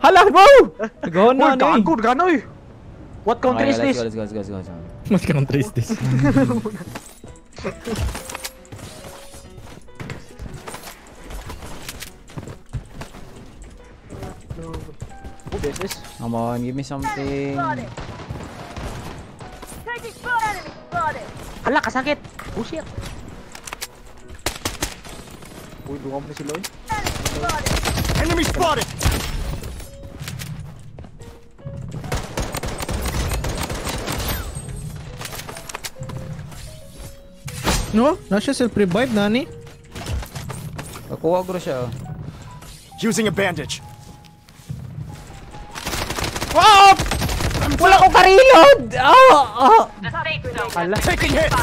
Hala, bro! Go na, Uy, ano eh. gago, ganoy! What country is Okay, this? let's go, let's go, let's go, let's go. Mas counter is this. Oh, this. Come on, give me something. Taking spot enemy spotted. Hala, kasakit! Oh, shit! Uy, bungam na sila eh. Enemy spotted. No? Nasya self-revive, nani? Nakuha ko na siya. oh. Using a bandage. Oh! Wala ko ka-reload! Oh! oh. Been Taking hits.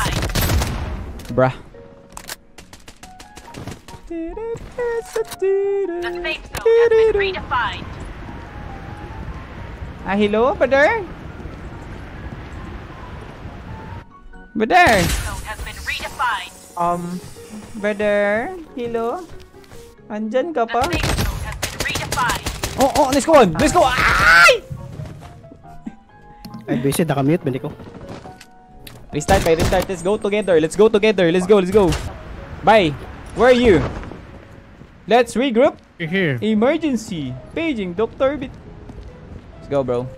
Bruh. The safe zone has been redefined. Ah, hello, brother? Brother? Um, Brother? Hello? Andyan ka pa? Oh, oh, let's go on! Let's go! Ay! Ay, busy, nakamute, balik ko. Restart, by restart. Let's go together. Let's go together. Let's go, let's go. Bye. Where are you? Let's regroup. You're here. Emergency. Paging Dr. Bit. Let's go, bro.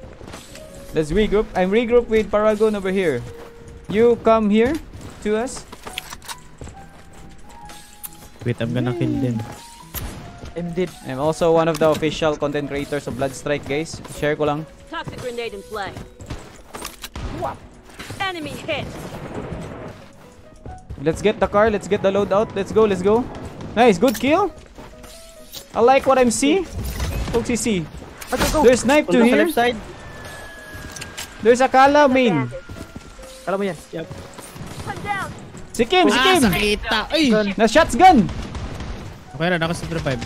Let's regroup. I'm regroup with Paragon over here. You come here to us. Wait, I'm gonna kill them. indeed. I'm also one of the official content creators of Bloodstrike, guys. Share ko lang. Toxic grenade in play. Enemy hit. Let's get the car. Let's get the load out. Let's go. Let's go. Nice. Good kill. I like what I'm seeing. Folks, you see. Go, go! There's snipe to here. left side. There's a Kala main. Alam mo yan. One down. Si Kim, si Kim. sakita! Ay! Na shots gun. Okay na, naka-self-revive.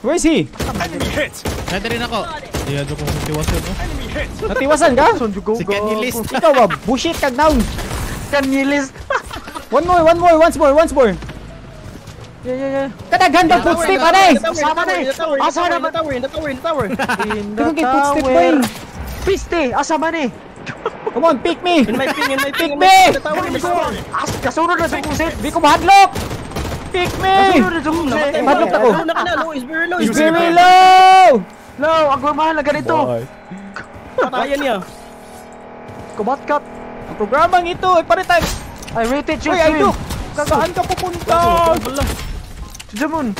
Where is he? Enemy hit. Nandito rin ako. Diyan ko kung tiwasan, no? Enemy hit. Natiwasan ka? Si. List. Ikaw ba? Bullshit kag down. Kanyilis! One more, one more, once more, once more. Yeah, yeah, yeah. Kadaghan daw footstep, anay. Sama na eh! Asa in naman? the tower, in the tower, in the tower. In ba eh. Piste! Asa man eh! Come on, pick me. In my ping, in my ping, in me! kasunod na sa kusit! Di ko mahadlok. Pick me. Kasunod na sa kusit! Ako. Low na ka na, low is very low. Is very very low. low. No, ang mahal na ganito! Patayan niya. Kumatkat! Ang programang ito ay pare tayo. I rated you ay look. Saan ka pupunta? Jamon!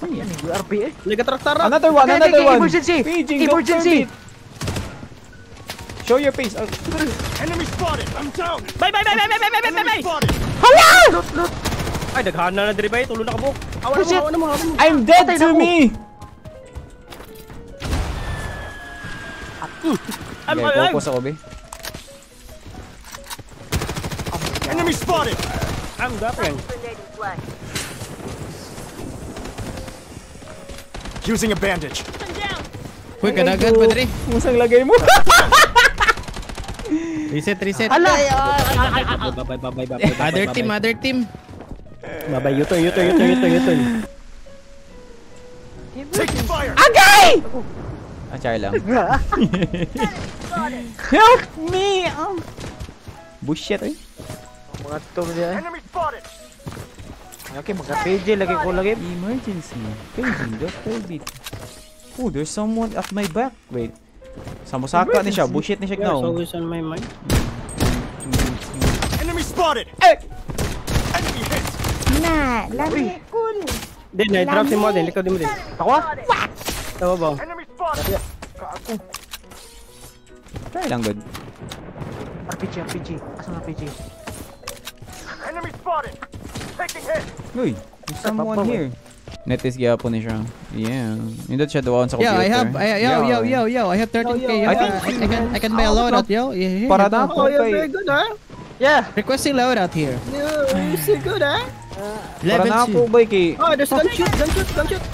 Ano yan? URP eh? Nagatarak-tarak. Another one, another one. emergency. Emergency. Show your face. Oh. Enemy spotted. I'm down. Bye, bye, bye, bye, bye, bye, bye, bye, Enemy bye. spotted. Loot, loot! Ay, daghan na na diri bay, tulo na kabuk. Awan Oh, mo, shit. awan mo, awan mo. I'm dead Patay to me. I'm Okay, alive. focus ako, be. Enemy spotted. I'm play. Using a bandage. Uy, kadagan pa diri. Musang lagay mo. Reset, reset. Hala! Bye, bye, bye, Other team, other team. Bye, yuto, yuto, yuto, yuto, yuto. Taking fire. Agay! Ah, char lang. Help me! Oh. Bullshit, eh. Mga tong niya. Enemy spotted. Okay, mga PJ lagi ko lagi. Emergency. Paging Dr. Beat. Oh, there's someone at my back. Wait. Samusaka ni siya. Bullshit ni siya now. always on my mind. Enemy spotted. Eh! Enemy hit. Na, lagi cool. Din, na-drop si mo din, likod mo din. Ako? Tawa ba? Enemy spotted. Kaako. Try lang, good. RPG, RPG. Asa nga RPG? Enemy spotted. Taking hit. Uy, there's someone here. Net is gyapon ni siya. Yeah. Nindot siya duwaon sa Yeah, computer. I have, I, yo, yo, yo, yo, I have 13k. Yo, yo, I think- I, can, I can buy a loadout, yo. Yeah, Para na ako Oh, you're kay... very good, huh? Yeah! Requesting loadout here. You're so good, huh? Para na ako 2. ba kay... Oh, there's gunshot, gunshot, gunshot.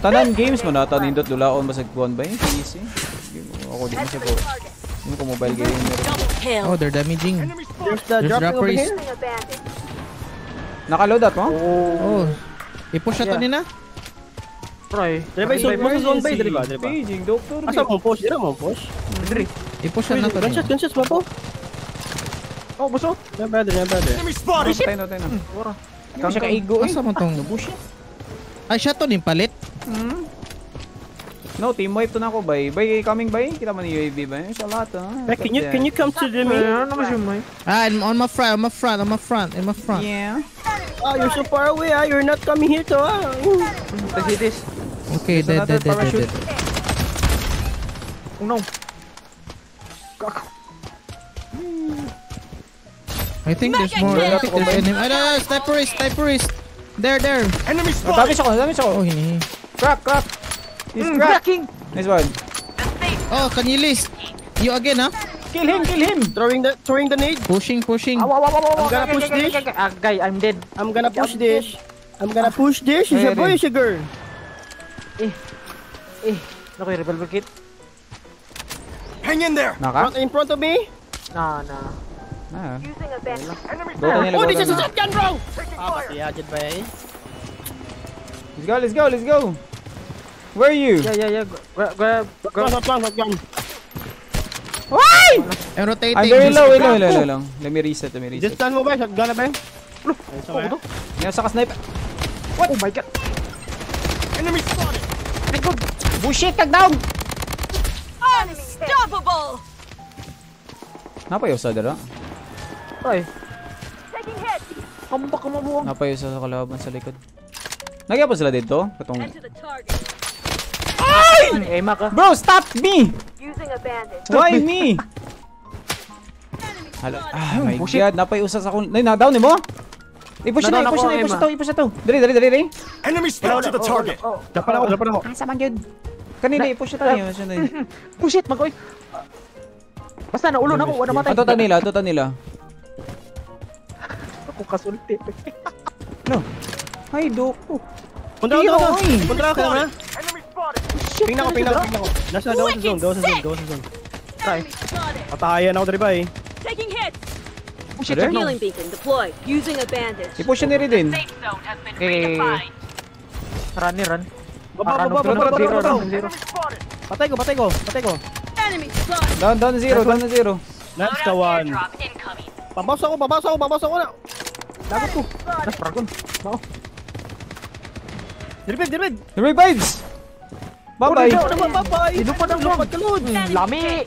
Tanan games mo nata nindot dulaon basag kuan ba? PC. Ako din siya po. Yung ko mobile kill. Oh, they're damaging. There's the There's dropping over droppers. here. Using a bandage. Nakaload at mo? Oh. I-push na to Yeah. nina. Try. Dali ba, so, mo sa zone ba, dali ba, dali ba? Paging Dr. Asa mo push? Dili mo push? Dre. I-push na nato. Gunshot, gunshot, mo po. Oh, buso. Na brother, na brother. Enemy spotted! Tayo na, tayo na. Ora. Ikaw siya kaigo eh. Asa mo tong... Ay, siya to ning palit. No, team wipe to na ako, bay. Bay, coming bay. Kita mo ni UAV ba? Siya lahat, ha? Hey, can you, can you come to the me? Ano naman siya mo eh? Ah, I'm on my front, on my front, on my front, in my front. Yeah. Oh, you're so far away, ah. You're not coming here to, ah. Kasi this. Okay, dead, dead, dead, dead, dead. Oh no. I think there's more. I think there's enemy. Ah, no, no, sniperist, sniperist. There, there. Enemy Oh, damage spotted! ako, damage ako. Oh, hini. Crack, crack. He's Mm, cracking. Nice one. Oh, can you list? You again, huh? Kill him, kill him. Throwing the, throwing the nade. Pushing, pushing. Aw, aw, aw, aw, aw. I'm gonna push this. okay, okay. Ah, guy, I'm dead. I'm gonna push this. I'm gonna push this. Is a boy, is a girl? Eh, eh. naku, yung revolver kit. Hang in there! Naka? Front in front of me. Na, na. Ah. Enemy Go nila, Oh, this is a nila. shotgun, bro. taking Ah, fire! pati agad ba eh? Let's go, let's go, let's go. Where are you? Yeah, yeah, yeah. Grab, grab, grab. shotgun, shotgun. I'm rotating. I'm very Just- low, low, low, low, low. Let me reset, let me reset. Distance mo ba? Shotgun na ba? Ano? Ayos Oh, ako, ito. Yan, saka sniper. Oh my god. Enemy spotted! Likod. Bullshit, tag down! Unstoppable! Napayo sa dara. Ay. Kambak ka mabuang. Napayo sa kalaban sa likod. Nagyan pa sila dito? Katong... Eh, maka. Bro, stop me! Why me? Hala, ah, my god, napay usa sa akong... Nay, na-down ni mo? I-push na, i-push ako, na, i-push to, i-push na to. Dali, dali, dali, dali. Enemy spotted to the target! Oh, Dapan ako, dapan ako. Asa man yun? Kanina, i-push na tayo. Asa na yun? oh shit, mag-oy. Basta na ulo na ako, wala matay. Ato ta nila, ato ta nila. Ako kasulti. No. Ay, doko. Punta ako, punta ako. ako, spotted! Ping na ako, ping na ako, ping na ako. Nasa daw sa zone, daw sa zone, daw sa zone. Spotted. Patayan ako dali ba eh. Taking hits. Shit, Ano? no. Healing beacon deployed. Using a bandage. I-push na rin din. Safe zone has been Eh. redefined. Run ni run. Baba, baba, baba, baba, zero, baba. zero. Patay ko, patay ko, patay ko. Down, down zero, down zero. That's the one. Pabawas ako, pabawas ako, pabawas ako na. Lagot ko. Nas dragon. Diripid, diripid. The revives! Bye-bye! Ano naman, babay. Ilupad ang Ilupad ka, Lord. Lami.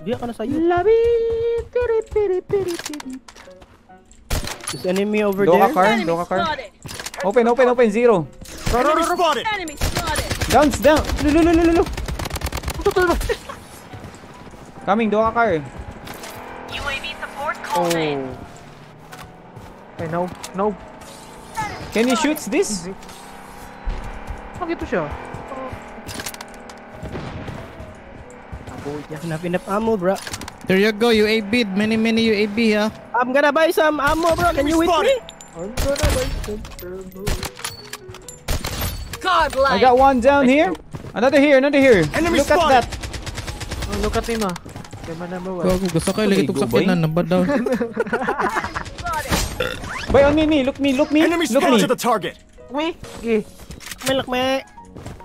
Di ka na sa'yo. Lami. Piri, piri, piri, piri. There's enemy over Doka there. car, doka car. spotted. Open, open, open, zero. Enemy spotted! Enemy spotted. Downs, down. Lulu, lulu, lulu. Coming, doka car. UAV support called in. Oh. Ay, no. No. Can you shoot this? Bakit ito siya? Enough, enough ammo, bro. There you go, UAB. Many, many UAB, huh? I'm gonna buy some ammo, bro. Can you wait me? God I light. got one down here. Another here, another here. Enemy Look at spotted. that. Oh, look at him ah. Kaya number one. Gago, gusto ko lagi itong sakyanan. Nabad daw. Boy, on me, me. Look me, look me. Enemy Look me. spotted the target! Uy. Okay. May lakme.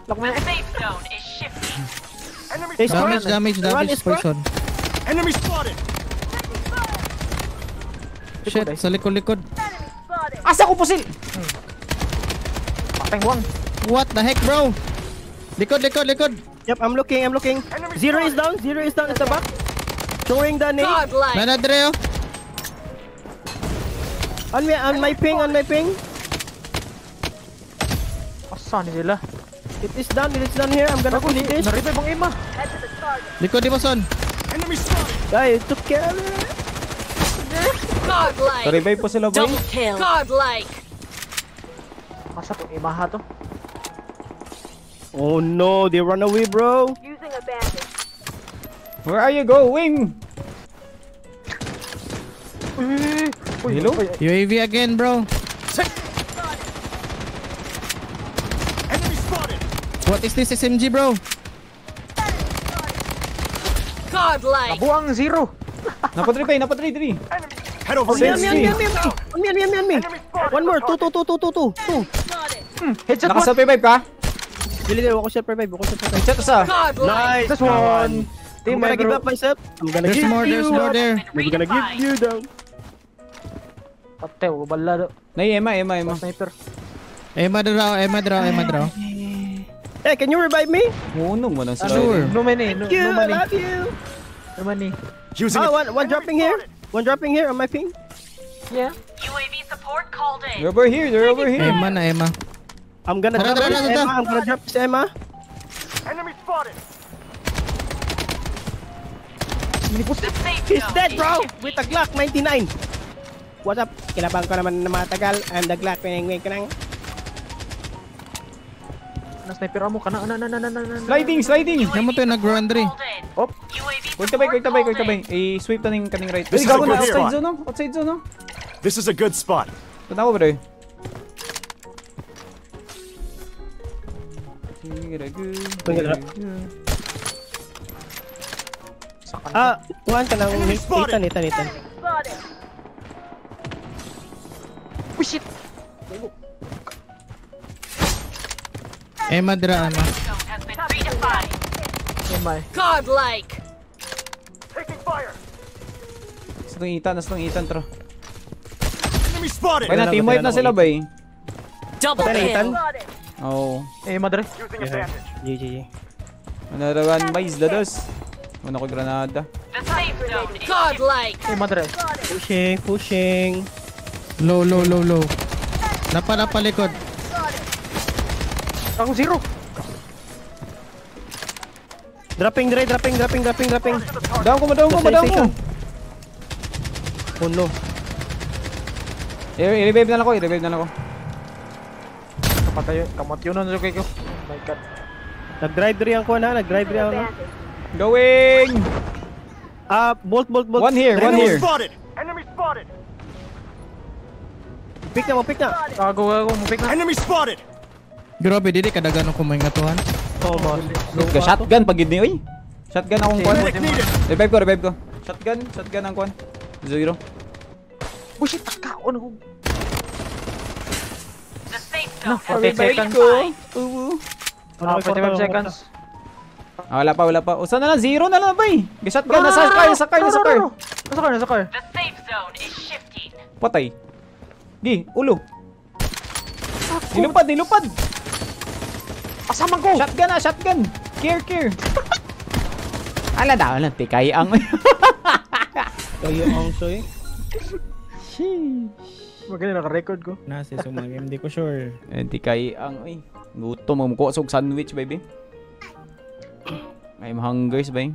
Lock mo The safe zone is shifting. Enemy spotted! Damage, damage, damage, person. Enemy spotted! Shit, sa likod-likod. Asa ko pusil? Pateng buwang. What the heck, bro? Likod, likod, likod. Yep, I'm looking, I'm looking. Zero is down, zero is down at the back. Showing the Dre, oh. On me, on my ping, on my ping. Asan ni sila? It is down, it is down here. I'm gonna pull this. Naripe bang ima? Likod, di ba, son? Enemy spotted! Guys, took care of it. God light. Revive po sila, boy. Double kill. God light. Asa to? Oh no, they run away, bro. Using a bandage. Where are you going? Hello? UAV again, bro. Enemy spotted! What is this SMG, bro? God light. Kabuang zero. Napadri pa, napadri, dri. Head over here! on me, on me, on me. One more, two, two, two, two, two, two, two. Spotted. Headshot one. Naka-revive ka? Dili, dili, ako self revive, ako self revive. Chat sa. Godlike. Nice This one. I'm gonna give up myself. I'm gonna There's give more, there's more up. there. I'm gonna give you down. Pate, wala do. Nay, Emma, Emma, Emma. Sniper. Emma draw, Emma draw, Emma draw. Hey, can you revive me? Munong mo nang sila. Sure. No money, no, Thank you, no I money. love you. No money. Using Ah, it. one, one dropping here. One dropping here on my ping. Yeah. UAV support called in. They're over here, they're over here. Emma na, Emma. I'm gonna drop this Emma. I'm gonna drop this Emma. Enemy spotted. He's dead, bro. With a Glock 99. What's up? Kinabang ko naman na matagal. I'm the Glock. Pinang ka nang. Na sniper amo kana na na na na na. na. Sliding, sliding. Naman to. Called in. Op. Kuy tabay, kuy tabay, kuy tabay. I-sweep na ning kaning right. This Uy, is a gago na, good outside zone, no? Outside zone, no? This is a good spot. Tanaw bro? Ah, kuhan ka ng Enemy spotted. hitan, hitan, hitan. Spotted. Oh shit. Emma. Redefined. Oh my. Godlike. Taking fire. Nasa tong itan, nasa tong itan, tro. Enemy spotted. Kaya na, team wipe na sila, bay. Double kill. Oh. Eh, madre. GG. Manarawan, mais, dados. Una ko granada. Godlike. Eh, madre. Pushing, pushing. Low, low, low, low. Napa, napa likod. Ako zero. Dropping, Dre, dropping, dropping, dropping, dropping. Down ko, down ko, down ko. Oh no. I-revive na lang ko, i-revive na lang ko. Kapatay, kamat yun nun kay ko. Oh my god. Nag-drive Dre ang kuhan ha, nag-drive Dre ang. Advantage. Going! Ah, bolt, bolt, bolt. One here, one Enemy here. spotted. Enemy spotted. Pick na mo, pick na. Gago, gago, mupik na. Enemy spotted. Grabe, dili kadagan ako may ngatuhan. Oh, mo. Ka shotgun pag gid ni oy. Shotgun akong kuan. Revive ko, revive ko. Shotgun, shotgun ang kuan. Zero. Oh shit, takaon ako. The safe zone has Okay, been seconds. redefined. Uwu. Ah, 45 seconds. Ah, wala pa, wala pa. Usa na lang, zero na lang bay. Ga shotgun nasa car, nasa car, nasa car. Nasa car, nasa car. The safe zone is shifting. Patay. Di, ulo. Nilupad, nilupad. Asaman ko! Shotgun na, shotgun. Care, care. Ala daw lang, tikay ang. Kayo ang soy. Magaling naka-record ko. Nasi sumag, hindi ko sure. Eh, tikay ang, uy. Gutom, mamukuha sa sandwich, baby. I'm hungers, bay.